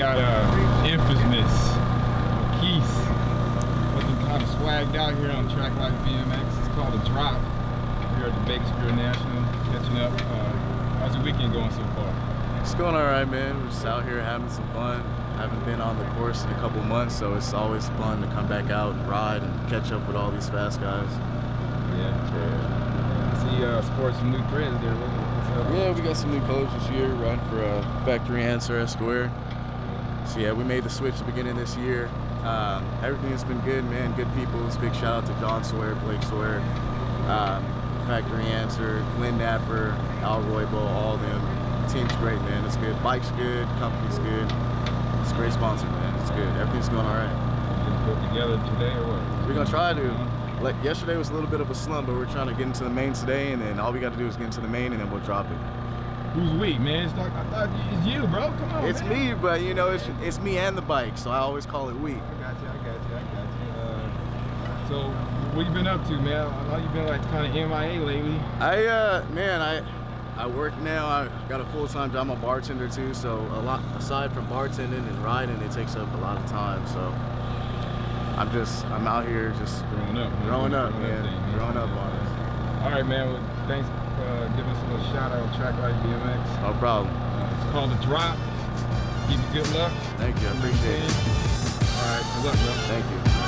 got uh, infamous Keith looking kind of swagged out here on Track Life BMX. It's called a drop. Here at the Bakersfield National, catching up. Uh, how's your weekend going so far? It's going all right, man. We're just out here having some fun. Haven't been on the course in a couple months, so it's always fun to come back out and ride and catch up with all these fast guys. Yeah. yeah. I see uh, sports some new threads there. Yeah, we got some new colors this year, riding for a uh, factory answer square. So yeah, we made the switch the beginning of this year. Um, everything's been good, man. Good people. Big shout out to John Sawyer, Blake Sawyer, um, Factory Answer, Glenn Napper, Al Roybo, all of them. The team's great, man. It's good. Bike's good. Company's good. It's a great sponsor, man. It's good. Everything's going all right. Put together today or what? We're gonna try to. Like yesterday was a little bit of a slump, but we're trying to get into the main today, and then all we got to do is get into the main, and then we'll drop it. Who's weak, man? It's like I thought it's you, bro. Come on. It's man. me, but you know, it's it's me and the bike, so I always call it weak. I got you. I got you. I got you. Uh, so, what you been up to, man? I know you've been like kind of MIA lately. I, uh, man, I. I work now. I got a full-time job. I'm a bartender too, so a lot aside from bartending and riding, it takes up a lot of time. So I'm just, I'm out here just growing up, growing up, man, growing up on us. All right, man. Well, thanks uh, giving us a little shout out on Track Life BMX. No problem. Uh, it's called the Drop. Keep you good luck. Thank you. I appreciate it. All right. Good luck, bro. Thank you.